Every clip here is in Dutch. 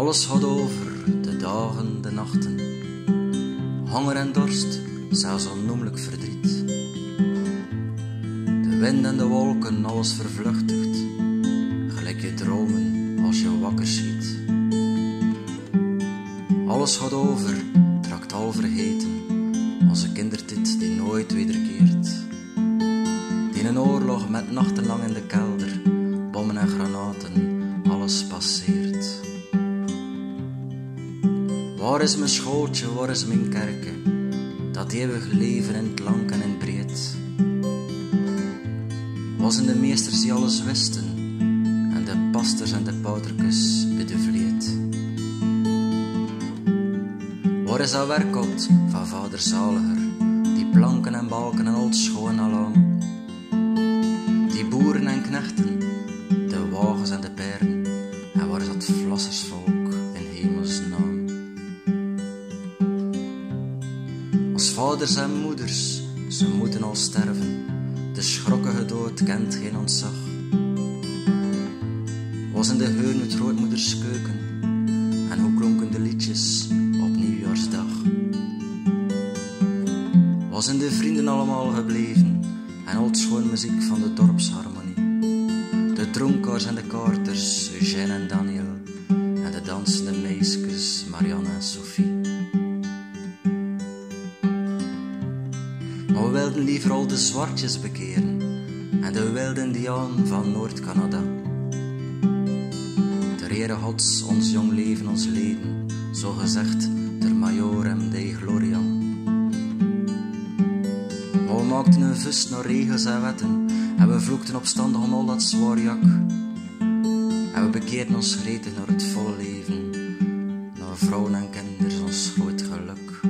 Alles gaat over, de dagen, de nachten. Honger en dorst, zelfs onnoemelijk verdriet. De wind en de wolken, alles vervluchtigt. Gelijk je dromen als je wakker schiet. Alles gaat over, trakt al vergeten. Waar is mijn schooltje, waar is mijn kerken? Dat eeuwig leven in het lang en in het breed. Was in de meesters die alles wisten, en de pasters en de pouterkes bij de vleet. Waar is dat werkot van vader zaliger, die planken en balken en oud schoon alang? Die boeren en knechten, vaders en moeders, ze moeten al sterven, de schrokkige dood kent geen ontzag. Was in de heun het grootmoeders keuken, en hoe klonken de liedjes op nieuwjaarsdag? Was in de vrienden allemaal gebleven, en al schoon muziek van de dorpsharmonie. De dronkaars en de kaarters, Eugène en Daniel, en de dansende meisjes, Marianne en Sophie. We wilden liever al de zwartjes bekeren, en de wilde indiaan van Noord-Canada. Ter ere Gods ons jong leven, ons leden, zo gezegd ter majorem dei gloriam. We maakten een vust naar regels en wetten, en we vloekten opstandig om al dat zwaar jak. En we bekeerden ons gretig naar het volle leven, naar vrouwen en kinderen, ons groot geluk.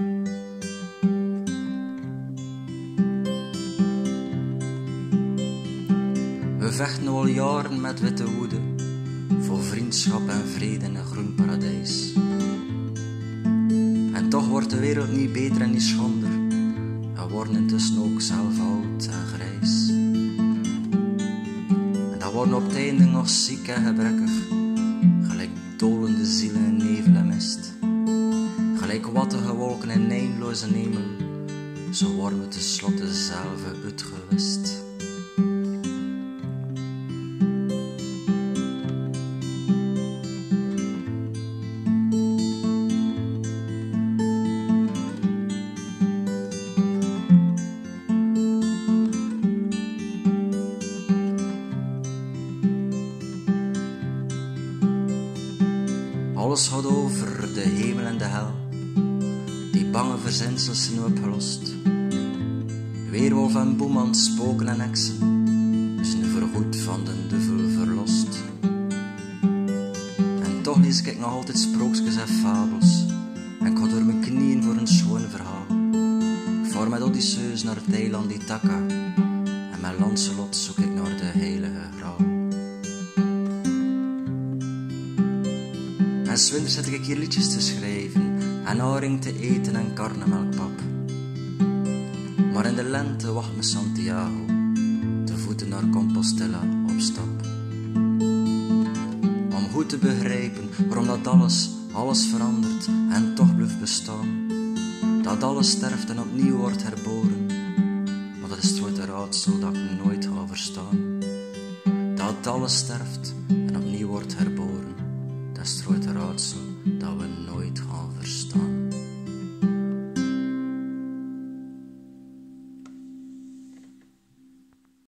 We vechten al jaren met witte woede voor vriendschap en vrede in een groen paradijs. En toch wordt de wereld niet beter en niet schonder. We worden intussen ook zelf oud en grijs. En dan worden op het einde nog ziek en gebrekkig, gelijk dolende zielen in nevel en mist. Gelijk wattige wolken in eindeloze hemel, zo worden we tenslotte zelf uitgewist. Alles gaat over de hemel en de hel. Die bange verzinsels zijn opgelost. Weerwolf en boeman, spoken en heksen zijn voorgoed van de duvel verlost. En toch lees ik nog altijd sprookjes en fabels. En ik door mijn knieën voor een schoon verhaal. Ik met Odysseus naar het eiland Ithaca. En met Lancelot zoek ik naar de heilige graal. En zwinters zit ik hier liedjes te schrijven en haring te eten en karnemelkpap. Maar in de lente wacht me Santiago, de voeten naar Compostela op stap. Om goed te begrijpen waarom dat alles, alles verandert en toch blijft bestaan. Dat alles sterft en opnieuw wordt herboren. Maar dat is het grote raadsel dat ik nooit ga verstaan. Dat alles sterft thoughts thou wilt know